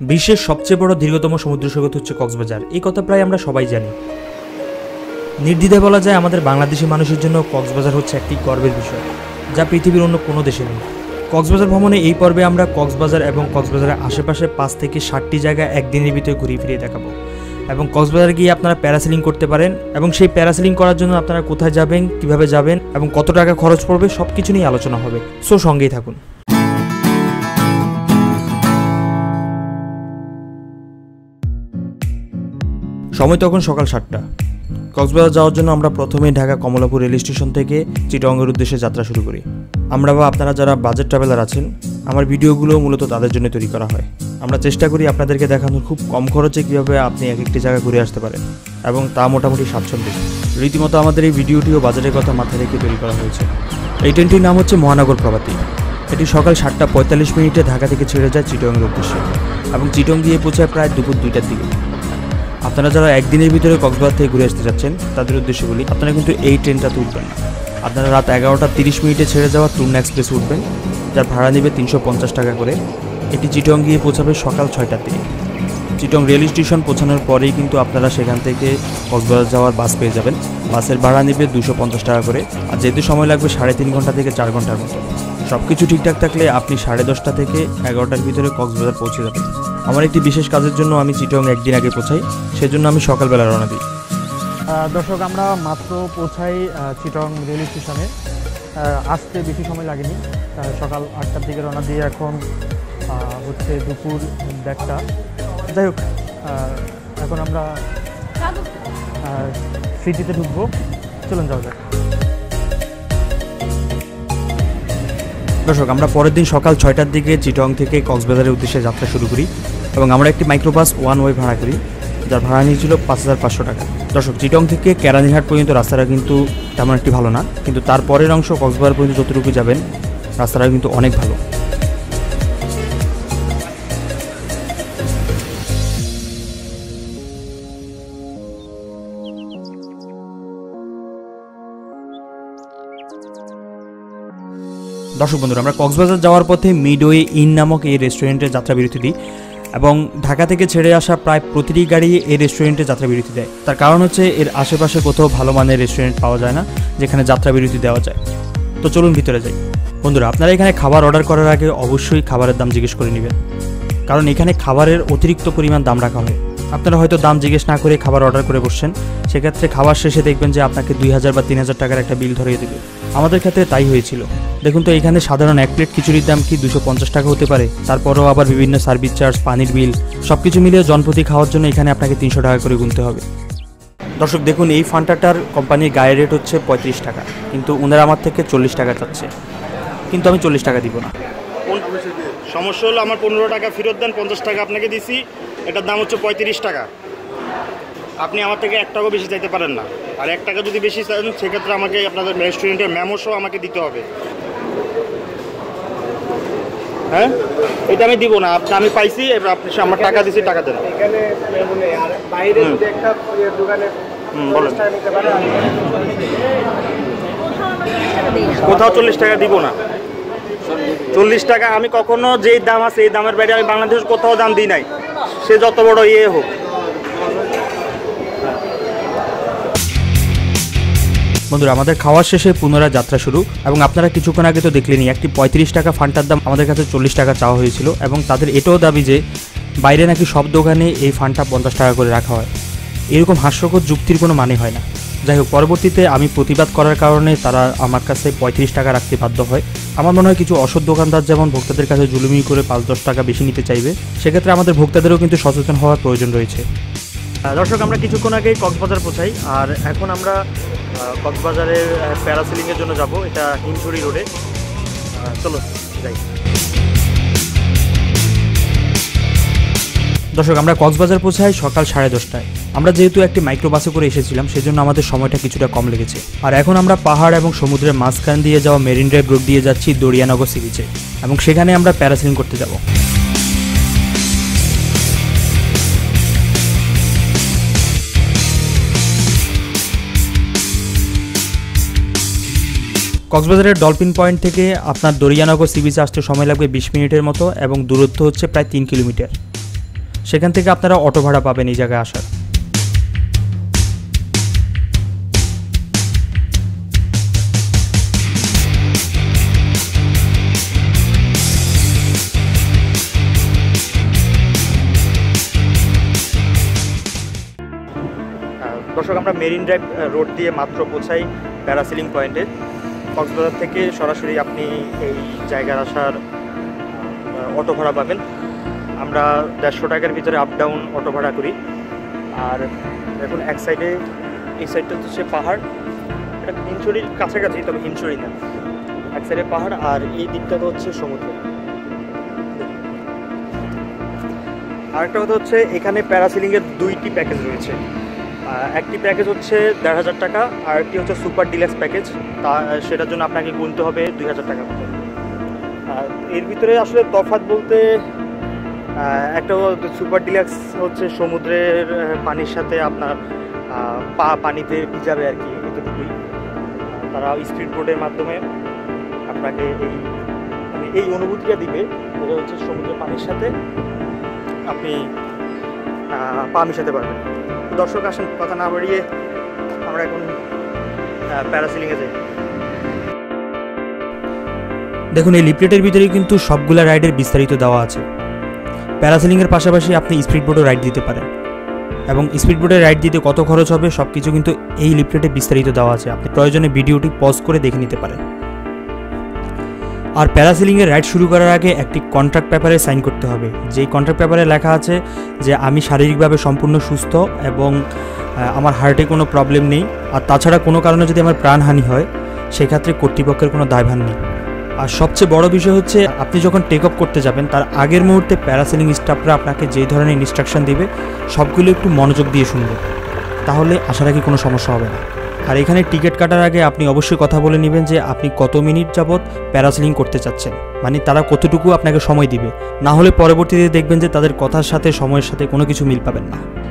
বিশ্বের সবচেয়ে বড় দীর্ঘতম সমুদ্র সৈকত হচ্ছে কক্সবাজার। এই কথা প্রায় আমরা সবাই জানি। নির্দ্বিধায় বলা যায়, আমাদের বাংলাদেশি মানুষের জন্য কক্সবাজার হচ্ছে একটি গর্বের বিষয়, যা পৃথিবীর অন্য কোনো দেশে নেই। কক্সবাজার ভ্রমণে এই পর্বে আমরা কক্সবাজার এবং কক্সবাজারের আশেপাশে পাঁচ থেকে ষাটটি জায়গা একদিনের ভিতরে ঘুরিয়ে ফিরিয়ে দেখাবো। এবং কক্সবাজার গিয়ে আপনারা প্যারাসেলিং করতে পারেন এবং সেই প্যারাসেলিং করার জন্য আপনারা কোথায় যাবেন, কীভাবে যাবেন এবং কত টাকা খরচ পড়বে সব কিছু নিয়ে আলোচনা হবে। সো সঙ্গেই থাকুন। সময় তখন সকাল সাতটা। কক্সবাজার যাওয়ার জন্য আমরা প্রথমেই ঢাকা কমলাপুর রেল স্টেশন থেকে চিটংয়ের উদ্দেশ্যে যাত্রা শুরু করি। আমরা বা আপনারা যারা বাজেট ট্রাভেলার আছেন, আমার ভিডিওগুলো মূলত তাদের জন্য তৈরি করা হয়। আমরা চেষ্টা করি আপনাদেরকে দেখানোর খুব কম খরচে কীভাবে আপনি এক একটি জায়গায় ঘুরে আসতে পারেন এবং তা মোটামুটি স্বাচ্ছন্দ্য। রীতিমতো আমাদের এই ভিডিওটিও বাজারের কথা মাথায় রেখে তৈরি করা হয়েছে। এই ট্রেনটির নাম হচ্ছে মহানগর প্রভাতী। এটি সকাল সাতটা পঁয়তাল্লিশ মিনিটে ঢাকা থেকে ছেড়ে যায় চিটংয়ের উদ্দেশ্যে এবং চিটং গিয়ে পৌঁছায় প্রায় দুপুর দুইটার দিকে। আপনারা যারা একদিনের ভিতরে কক্সবাজার থেকে ঘুরে আসতে যাচ্ছেন, তাদের উদ্দেশ্যে বলি আপনারা কিন্তু এই ট্রেনটাতে উঠবেন না। আপনারা রাত এগারোটা তিরিশ মিনিটে ছেড়ে যাওয়া টুর্না এক্সপ্রেস উঠবেন, যার ভাড়া নেবে তিনশো পঞ্চাশ টাকা করে। এটি চিটং গিয়ে পৌঁছাবে সকাল ছয়টার দিকে। চিটং রেল স্টেশন পৌঁছানোর পরেই কিন্তু আপনারা সেখান থেকে কক্সবাজার যাওয়ার বাস পেয়ে যাবেন। বাসের ভাড়া নেবে দুশো পঞ্চাশ টাকা করে, আর যেহেতু সময় লাগবে সাড়ে তিন ঘণ্টা থেকে চার ঘণ্টার মতো। সব কিছু ঠিকঠাক থাকলে আপনি সাড়ে দশটা থেকে এগারোটার ভিতরে কক্সবাজার পৌঁছে যাবেন। আমার একটি বিশেষ কাজের জন্য আমি চিটং একদিন আগে পৌঁছাই সেজন্য আমি সকালবেলা রওনা দিই। দর্শক আমরা মাত্র পৌঁছাই চিটং রেল স্টেশনে। আসতে বেশি সময় লাগেনি সকাল আটটার দিকে রওনা দিয়ে এখন হচ্ছে দুপুর দেড়টা। যাই হোক এখন আমরা সিটিতে ঢুকবো। চলুন যাওয়া যাক। দর্শক আমরা পরের দিন সকাল ছয়টার দিকে চিটং থেকে কক্সবাজারের উদ্দেশ্যে যাত্রা শুরু করি। এবং আমরা একটি মাইক্রোবাস ওয়ান ওয়ে ভাড়া করি, যার ভাড়া নিয়েছিল পাঁচ হাজার পাঁচশো টাকা। দর্শক চিটং থেকে কেরানীহাট পর্যন্ত রাস্তাটা কিন্তু তেমন একটি ভালো না, কিন্তু তার পরের অংশ কক্সবাজার পর্যন্ত যতটুকু যাবেন, রাস্তাটা কিন্তু অনেক ভালো। দর্শক বন্ধুরা, আমরা কক্সবাজার যাওয়ার পথে মিডওয়ে ইন নামক এই রেস্টুরেন্টে যাত্রা বিরতি দিই। এবং ঢাকা থেকে ছেড়ে আসা প্রায় প্রতিটি গাড়ি এই রেস্টুরেন্টে যাত্রা বিরতি দেয়। তার কারণ হচ্ছে এর আশেপাশে কোথাও ভালো মানের রেস্টুরেন্ট পাওয়া যায় না, যেখানে যাত্রা বিরতি দেওয়া যায়। তো চলুন ভিতরে যাই। বন্ধুরা, আপনারা এখানে খাবার অর্ডার করার আগে অবশ্যই খাবারের দাম জিজ্ঞেস করে নেবেন। কারণ এখানে খাবারের অতিরিক্ত পরিমাণ দাম রাখা হয়। আপনারা হয়তো দাম জিজ্ঞেস না করে খাবার অর্ডার করে বসছেন। সেক্ষেত্রে খাবার শেষে দেখবেন যে আপনাকে দুই হাজার বা তিন হাজার টাকার একটা বিল ধরিয়ে দেবে। আমাদের ক্ষেত্রে তাই হয়েছিল। দেখুন তো, এখানে সাধারণ এক প্লেট খিচুড়ির দাম কি দুশো পঞ্চাশ টাকা হতে পারে? তারপরেও আবার বিভিন্ন সার্ভিস চার্জ পানির বিল সব কিছু মিলিয়ে জনপ্রতি খাওয়ার জন্য এখানে আপনাকে তিনশো টাকা করে গুনতে হবে। দর্শক, দেখুন, এই ফান্টাটার কোম্পানির গায়ের রেট হচ্ছে পঁয়ত্রিশ টাকা, কিন্তু ওনারা আমার থেকে চল্লিশ টাকা চাচ্ছে। কিন্তু আমি চল্লিশ টাকা দিব না। সমস্যা হলো আমার পনেরো টাকা ফেরত দেন, পঞ্চাশ টাকা আপনাকে দিছি, এটার দাম হচ্ছে পঁয়ত্রিশ টাকা। আপনি আমার থেকে এক টাকাও বেশি চাইতে পারেন না। আর এক টাকা যদি বেশি চান, সেক্ষেত্রে আমাকে আপনাদের রেস্টুরেন্টের ম্যামোসও আমাকে দিতে হবে। হ্যাঁ? এটা আমি দিব না। আপনি আমি পাইছি এবার আপনি আমার টাকা দিছি টাকা দেন। এখানে মানে বাইরে যদি একটা ইয়ে দোকানে বলেন। কোথাও চল্লিশ টাকা দিব না। চল্লিশ টাকা আমি কখনো যেই দাম আছে এই দামের বাইরে আমি বাংলাদেশ কোথাও দাম দিই নাই। সে যত বড় ইয়ে হোক। বন্ধুরা, আমাদের খাওয়ার শেষে পুনরায় যাত্রা শুরু এবং আপনারা কিছুক্ষণ আগে তো দেখলেনই, একটি পঁয়ত্রিশ টাকা ফান্ডটার দাম আমাদের কাছে চল্লিশ টাকা চাওয়া হয়েছিল এবং তাদের এটাও দাবি যে বাইরে নাকি সব দোকানে এই ফান্ডটা পঞ্চাশ টাকা করে রাখা হয়। এরকম হাস্যকর যুক্তির কোনো মানে হয় না। যাই হোক, পরবর্তীতে আমি প্রতিবাদ করার কারণে তারা আমার কাছে পঁয়ত্রিশ টাকা রাখতে বাধ্য হয়। আমার মনে হয় কিছু অসৎ দোকানদার যেমন ভোক্তাদের কাছে জুলুমি করে পাঁচ দশ টাকা বেশি নিতে চাইবে, সেক্ষেত্রে আমাদের ভোক্তাদেরও কিন্তু সচেতন হওয়ার প্রয়োজন রয়েছে। দর্শক, আমরা কিছুক্ষণ আগেই কক্সবাজার পৌঁছাই। আর এখন আমরা কক্সবাজারের প্যারাসিলিংয়ের জন্য যাব। এটা হিমছড়ি রোডে। চলো, যাই। দর্শক, আমরা কক্সবাজার পৌঁছাই সকাল সাড়ে দশটায়। আমরা যেহেতু একটি মাইক্রোবাসে করে এসেছিলাম, সেজন্য আমাদের সময়টা কিছুটা কম লেগেছে। আর এখন আমরা পাহাড় এবং সমুদ্রের মাঝখান দিয়ে যাওয়া মেরিন ড্রাইভ রোড দিয়ে যাচ্ছি দরিয়ানগর সি বিচে এবং সেখানে আমরা প্যারাসিলিং করতে যাব। কক্সবাজারের ডলফিন পয়েন্ট থেকে আপনার দরিয়ানগর সি বিচে আসতে সময় লাগবে বিশ মিনিটের মতো এবং দূরত্ব হচ্ছে প্রায় তিন কিলোমিটার। সেখান থেকে আপনারা অটো ভাড়া পাবেন এই জায়গায় আসার। দর্শক, আমরা মেরিন ড্রাইভ রোড দিয়ে মাত্র পৌঁছাই প্যারাসিলিং পয়েন্টে। কক্সবাজার থেকে সরাসরি আপনি এই জায়গার আসার অটো ভাড়া পাবেন। আমরা দেড়শো টাকার ভিতরে আপ ডাউন অটো ভাড়া করি। আর দেখুন, এক সাইডে এই সাইডটা হচ্ছে পাহাড়। এটা হিমছড়ির কাছাকাছি, তবে হিমছড়ি না। এক সাইডে পাহাড় আর এই দিকটা তো হচ্ছে সমুদ্র। আরেকটা কথা হচ্ছে, এখানে প্যারাসিলিংয়ের দুইটি প্যাকেজ রয়েছে। একটি প্যাকেজ হচ্ছে দেড় হাজার টাকা, আর একটি হচ্ছে সুপার ডিলাক্স প্যাকেজ তা সেটার জন্য আপনাকে গুনতে হবে দুই হাজার টাকা এর ভিতরে আসলে তফাৎ বলতে একটা সুপার ডিলাক্স হচ্ছে সমুদ্রের পানির সাথে আপনার পা, পানিতে ভিজাবে আর কি এতটুকুই। তারা স্পিড বোটের মাধ্যমে আপনাকে এই মানে এই অনুভূতিটা দিবে। এটা হচ্ছে সমুদ্রের পানির সাথে আপনি পা মিশাতে পারবেন। দর্শক আসেন, কথা না বাড়িয়ে আমরা এখন প্যারাসিলিংয়ে যাই। দেখুন, এই লিপলেটের ভিতরে কিন্তু সবগুলা রাইডের বিস্তারিত দেওয়া আছে। প্যারাসিলিংয়ের পাশাপাশি আপনি স্পিড বোটও রাইড দিতে পারেন। এবং স্পিড বোটে রাইড দিতে কত খরচ হবে সব কিছু কিন্তু এই লিপলেটে বিস্তারিত দেওয়া আছে। আপনি প্রয়োজনে ভিডিওটি পজ করে দেখে নিতে পারেন। আর প্যারাসিলিংয়ের রাইড শুরু করার আগে একটি কন্ট্রাক্ট পেপারে সাইন করতে হবে। যেই কন্ট্রাক্ট পেপারে লেখা আছে যে, আমি শারীরিকভাবে সম্পূর্ণ সুস্থ এবং আমার হার্টে কোনো প্রবলেম নেই। আর তাছাড়া কোনো কারণে যদি আমার প্রাণহানি হয়, সেক্ষেত্রে কর্তৃপক্ষের কোনো দায়ভার নেই। আর সবচেয়ে বড় বিষয় হচ্ছে, আপনি যখন টেক অফ করতে যাবেন, তার আগের মুহূর্তে প্যারাসিলিং স্টাফরা আপনাকে যে ধরনের ইনস্ট্রাকশন দিবে, সবগুলো একটু মনোযোগ দিয়ে শুনবে। তাহলে আশা রাখি কোনো সমস্যা হবে না। আর এখানে টিকিট কাটার আগে আপনি অবশ্যই কথা বলে নেবেন যে আপনি কত মিনিট যাবৎ প্যারাসিলিং করতে চাচ্ছেন। মানে তারা কতটুকু আপনাকে সময় দিবে। না হলে পরবর্তীতে দেখবেন যে তাদের কথার সাথে, সময়ের সাথে কোনো কিছু মিল পাবেন না।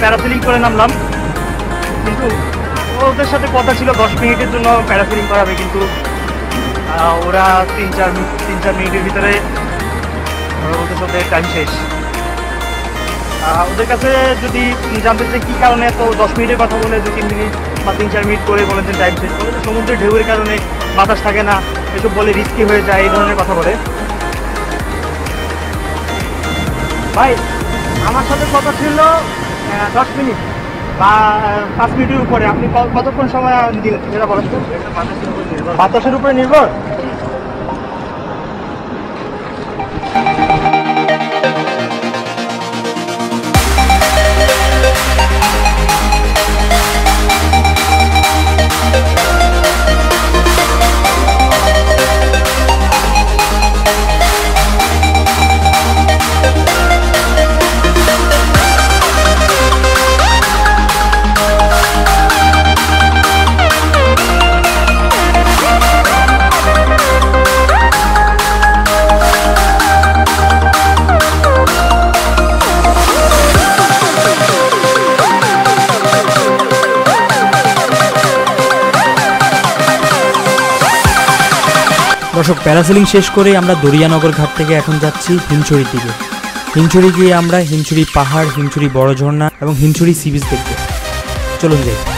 প্যারাসিলিং করে নামলাম। কিন্তু ওদের সাথে কথা ছিল, দশ মিনিটের জন্য প্যারাসিলিং করাবে কিন্তু। ওরা তিন, চার তিন, চার মিনিটের ভিতরে ওদের সাথে টাইম শেষ। ওদের কাছে যদি জানতে চাই কী কারণে তো দশ মিনিটের কথা বলে, দু, তিন মিনিট বা তিন, চার মিনিট করে বলেছেন টাইম শেষ, বলে যে সমুদ্রের ঢেউয়ের কারণে বাতাস থাকে না একটু বলে রিস্কি হয়ে যায়, এই ধরনের কথা বলে। ভাই, আমার সাথে কথা ছিল দশ মিনিট বা পাঁচ মিনিটের উপরে। আপনি কতক্ষণ সময় দিলেন যেটা বলেন বাতাসের উপরে নির্ভর? দর্শক, প্যারাসেলিং শেষ করে আমরা দরিয়ানগর ঘাট থেকে এখন যাচ্ছি হিমছড়ির দিকে। হিমছড়ি গিয়ে আমরা হিমছড়ি পাহাড়, হিমছড়ি বড় ঝর্ণা এবং হিমছড়ি সি বিচ দেখব। চলুন যাই।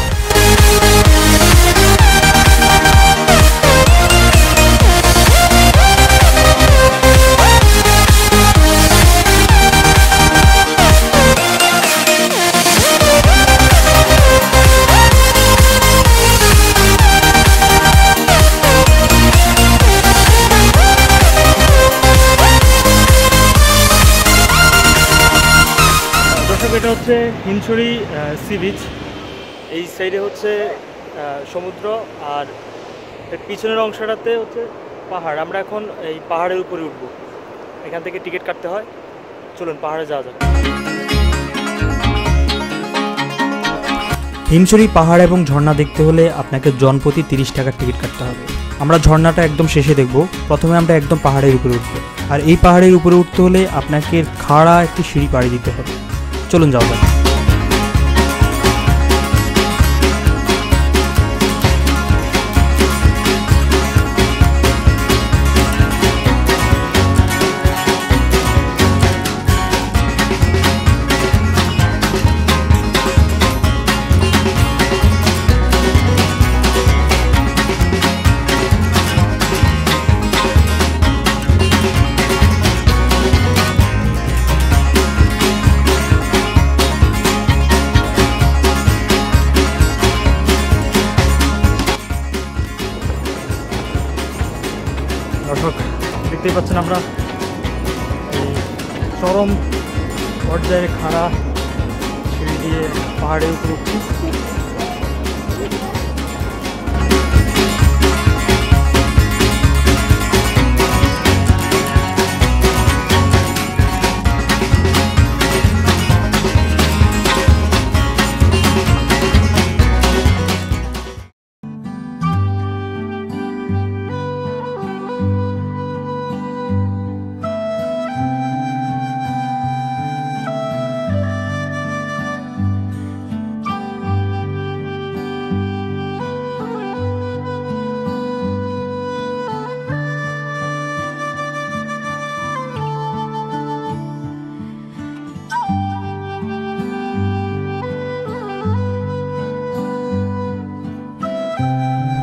এটা হচ্ছে হিমছড়ি সি বিচ এই সাইডে হচ্ছে সমুদ্র আর পিছনের অংশটাতে হচ্ছে পাহাড়। আমরা এখন এই পাহাড়ের উপরে উঠবো। এখান থেকে টিকিট কাটতে হয়। চলুন, পাহাড়ে যাওয়া যাক। হিমছড়ি পাহাড় এবং ঝর্ণা দেখতে হলে আপনাকে জনপ্রতি তিরিশ টাকার টিকিট কাটতে হবে। আমরা ঝর্ণাটা একদম শেষে দেখব। প্রথমে আমরা একদম পাহাড়ের উপরে উঠবো। আর এই পাহাড়ের উপরে উঠতে হলে আপনাকে খাড়া একটি সিঁড়ি পাড়ি দিতে হবে। চলুন যাওয়া দেখতেই পাচ্ছেন আমরা। চরম পর্যায়ে খাড়া সিঁড়ি দিয়ে পাহাড়ে উপরে উঠছি।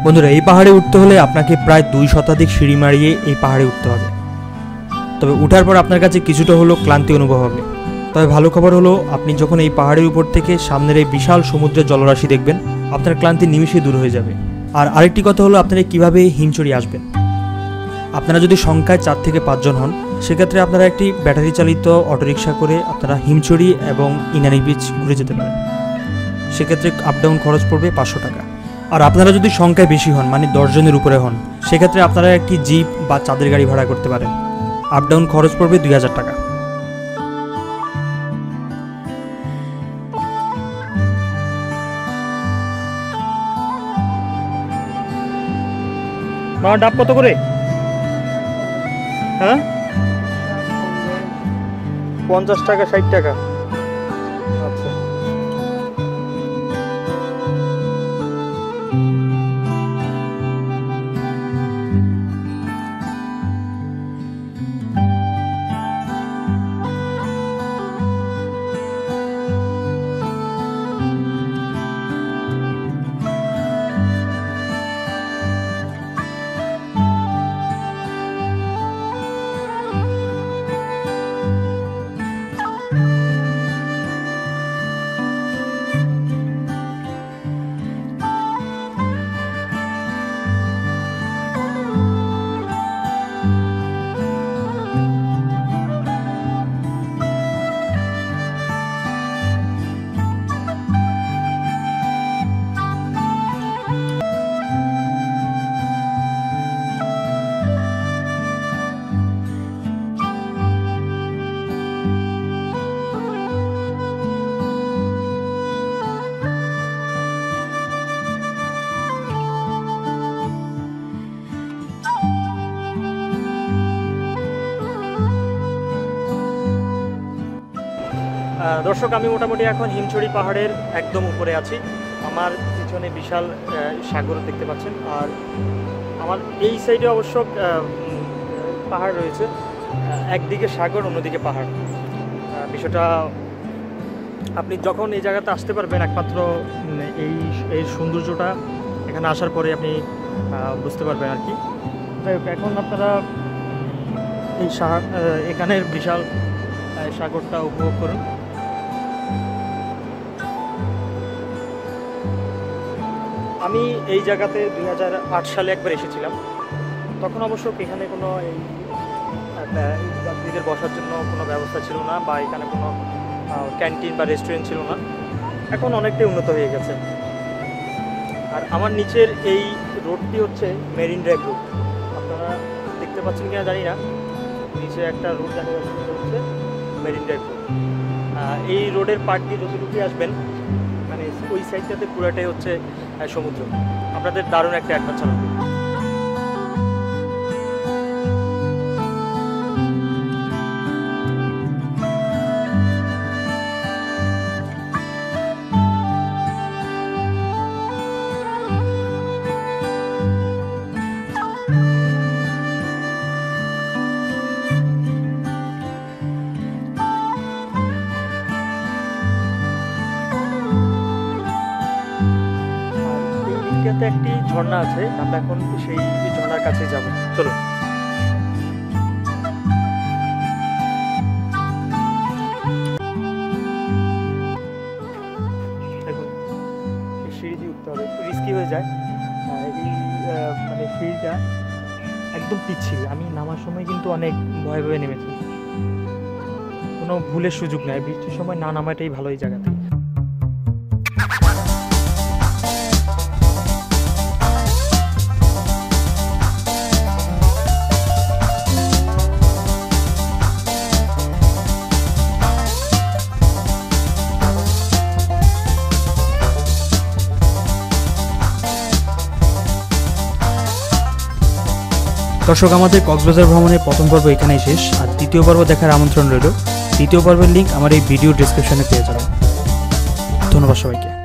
বন্ধুরা, এই পাহাড়ে উঠতে হলে আপনাকে প্রায় দুই শতাধিক সিঁড়ি মারিয়ে এই পাহাড়ে উঠতে হবে। তবে উঠার পর আপনার কাছে কিছুটা হলো ক্লান্তি অনুভব হবে। তবে ভালো খবর হলো, আপনি যখন এই পাহাড়ের উপর থেকে সামনের এই বিশাল সমুদ্রের জলরাশি দেখবেন, আপনার ক্লান্তি নিমিষে দূর হয়ে যাবে। আর আরেকটি কথা হলো, আপনারা কীভাবে হিমচড়ি আসবেন? আপনারা যদি সংখ্যায় চার থেকে পাঁচজন হন, সেক্ষেত্রে আপনারা একটি ব্যাটারি চালিত অটোরিকশা করে আপনারা হিমচড়ি এবং ইনানি বিচ ঘুরে যেতে পারেন। সেক্ষেত্রে আপ ডাউন খরচ পড়বে পাঁচশো টাকা। আর আপনারা যদি সংখ্যায় বেশি হন মানে দশজনের উপরে হন সেক্ষেত্রে আপনারা একটি জিপ বা চাঁদের গাড়ি ভাড়া করতে পারেন। আপ ডাউন খরচ পড়বে দুই হাজার টাকা। মামা ডাব কত করে? হ্যাঁ? পঞ্চাশ টাকা ষাট টাকা। দর্শক, আমি মোটামুটি এখন হিমছড়ি পাহাড়ের একদম উপরে আছি। আমার পিছনে বিশাল সাগর দেখতে পাচ্ছেন। আর আমার এই সাইডে অবশ্য পাহাড় রয়েছে। একদিকে সাগর, অন্যদিকে পাহাড়। বিষয়টা, আপনি যখন এই জায়গাতে আসতে পারবেন একমাত্র এই এই সৌন্দর্যটা এখানে আসার পরে আপনি বুঝতে পারবেন আর কি। এখন আপনারা এই সাহা- এখানের বিশাল সাগরটা উপভোগ করুন। আমি এই জায়গাতে দুই হাজার আট সালে একবার এসেছিলাম। তখন অবশ্য এখানে কোনো এই যাত্রীদের বসার জন্য কোনো ব্যবস্থা ছিল না বা এখানে কোনো ক্যান্টিন বা রেস্টুরেন্ট ছিল না। এখন অনেকটাই উন্নত হয়ে গেছে। আর আমার নিচের এই রোডটি হচ্ছে মেরিন ড্রাইভ রোড। আপনারা দেখতে পাচ্ছেন কিনা জানি না। নিচে একটা রোড দেখা যাচ্ছে হচ্ছে মেরিন ড্রাইভ রোড। এই রোডের পার্ট দিয়ে যতটুকুই আসবেন ওই সাইডটাতে পুরাটাই হচ্ছে সমুদ্র। আপনাদের দারুণ একটা অ্যাডভেঞ্চার হবে। দিকটাতে একটি ঝর্ণা আছে, আমরা এখন সেই ঝর্ণার কাছে যাব। চলো সিঁড়ি উঠতে হবে। হয়ে যায়। মানে সিঁড়িটা একদম পিচ্ছিল। আমি নামার সময় কিন্তু অনেক ভয়ে ভয়ে নেমেছি। কোনো ভুলের সুযোগ নাই। বৃষ্টির সময় না নামাটাই ভালো এই জায়গাতে। দর্শক, আমাদের কক্সবাজার ভ্রমণের প্রথম পর্ব এখানেই শেষ। আর দ্বিতীয় পর্ব দেখার আমন্ত্রণ রইল। দ্বিতীয় পর্বের লিঙ্ক আমার এই ভিডিও ডিসক্রিপশনে পেয়ে যাবেন। ধন্যবাদ সবাইকে।